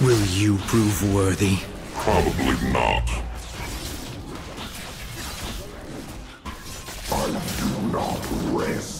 Will you prove worthy? Probably not. I do not rest.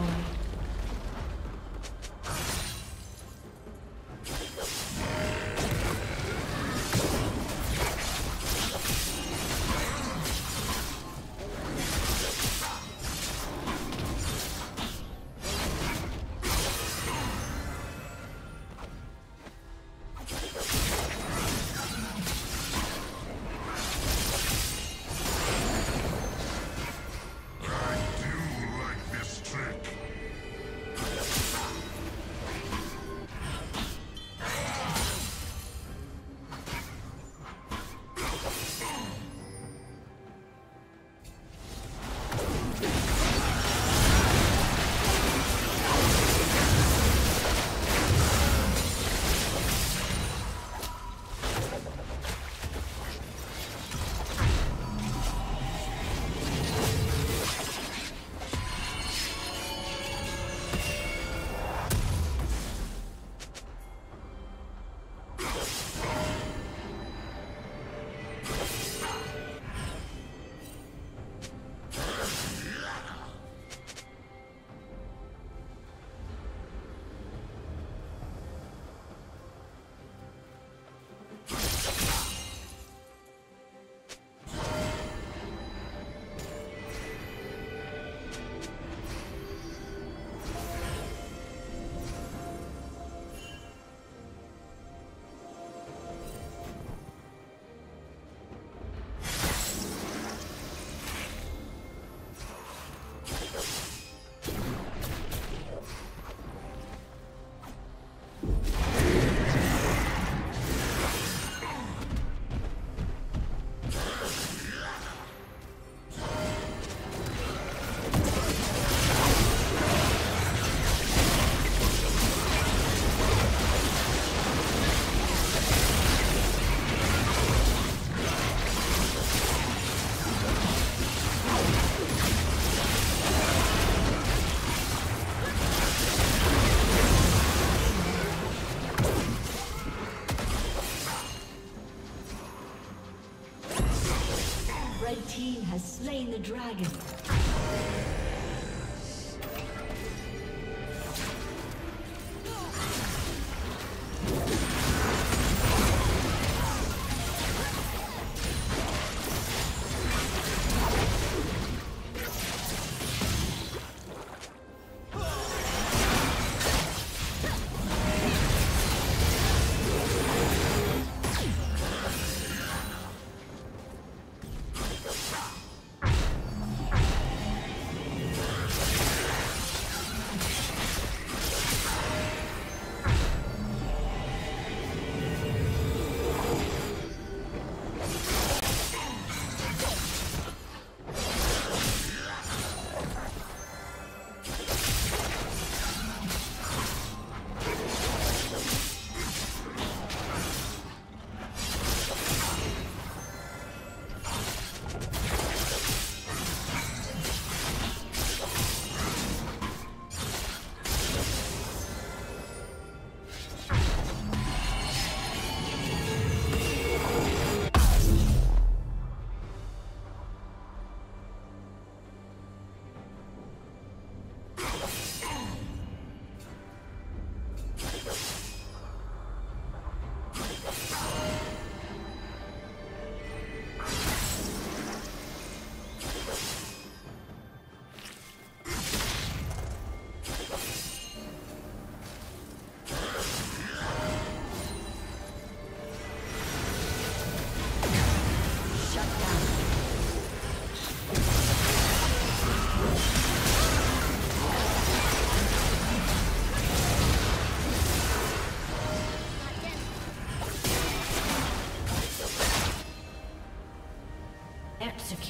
destroyed. Slain the dragon.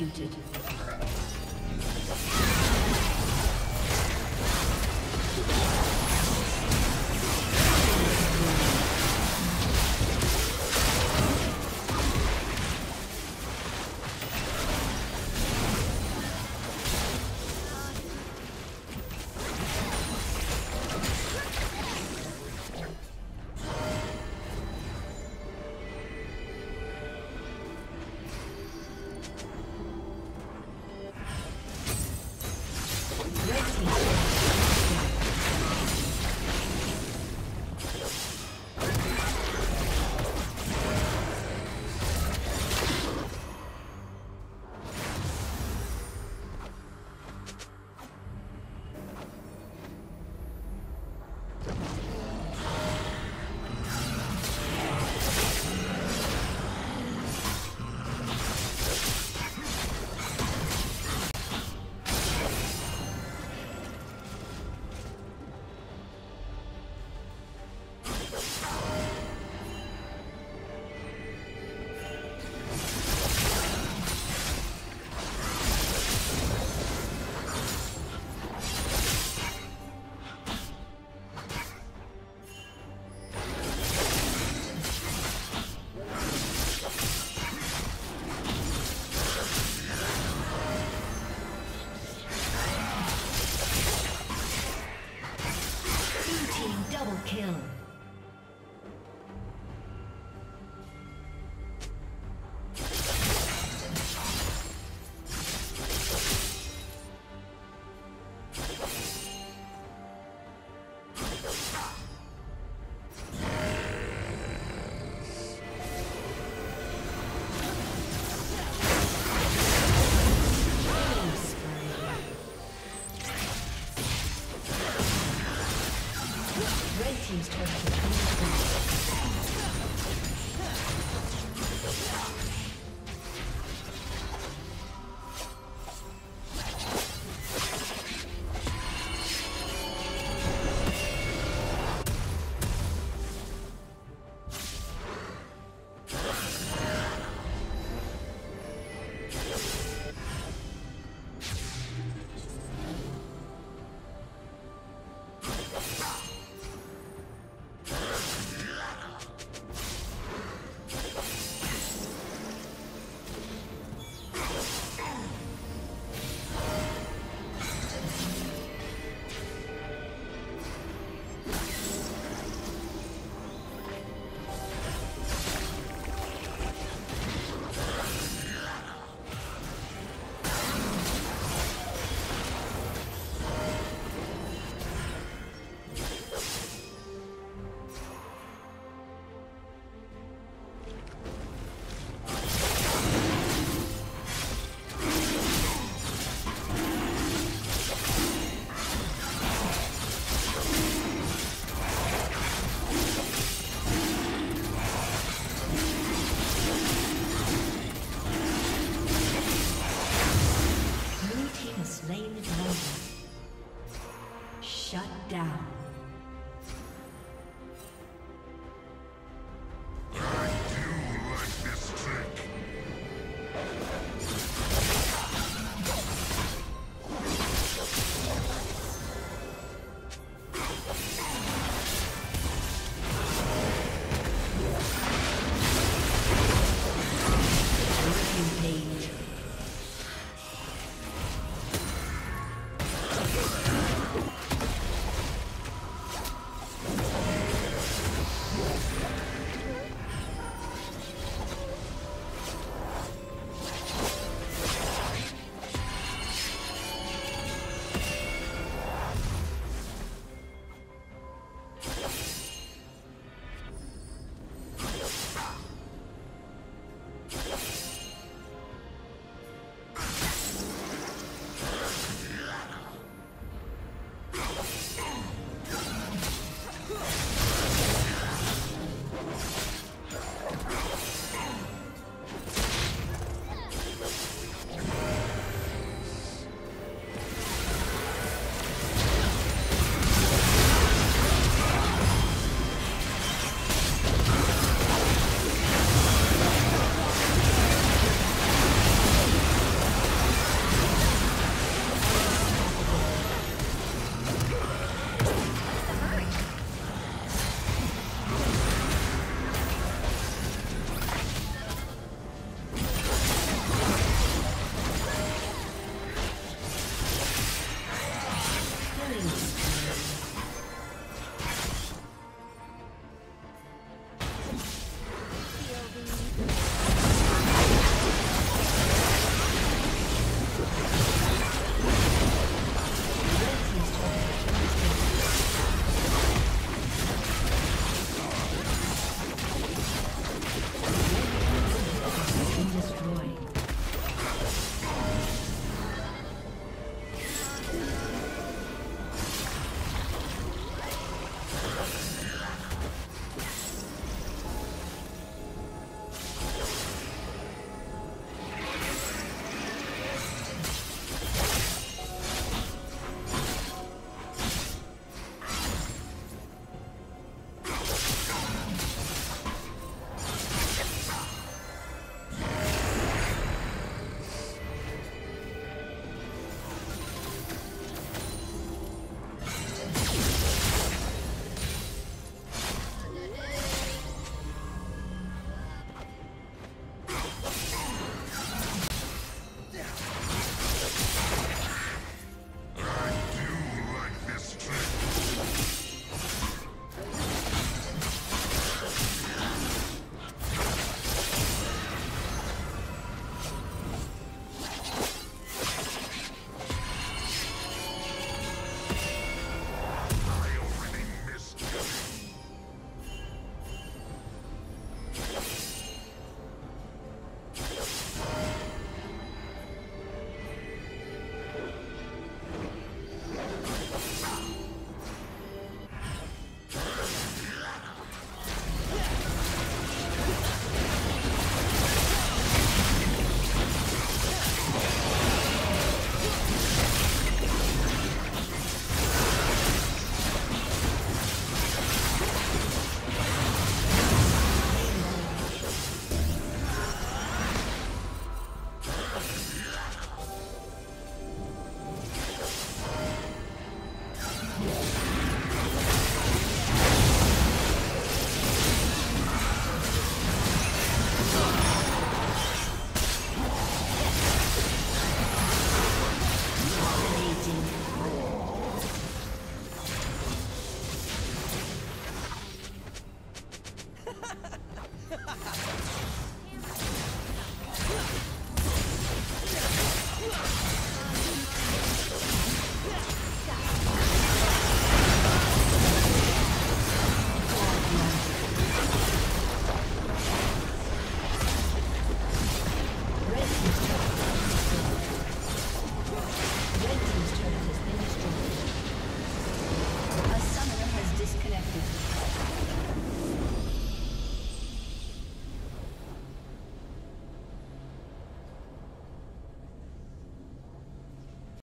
Executed.